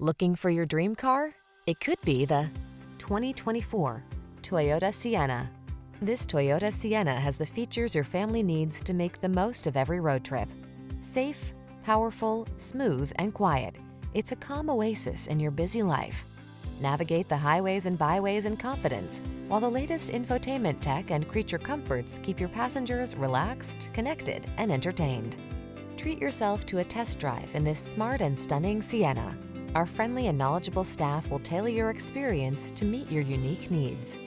Looking for your dream car? It could be the 2024 Toyota Sienna. This Toyota Sienna has the features your family needs to make the most of every road trip. Safe, powerful, smooth, and quiet, it's a calm oasis in your busy life. Navigate the highways and byways in confidence, while the latest infotainment tech and creature comforts keep your passengers relaxed, connected, and entertained. Treat yourself to a test drive in this smart and stunning Sienna. Our friendly and knowledgeable staff will tailor your experience to meet your unique needs.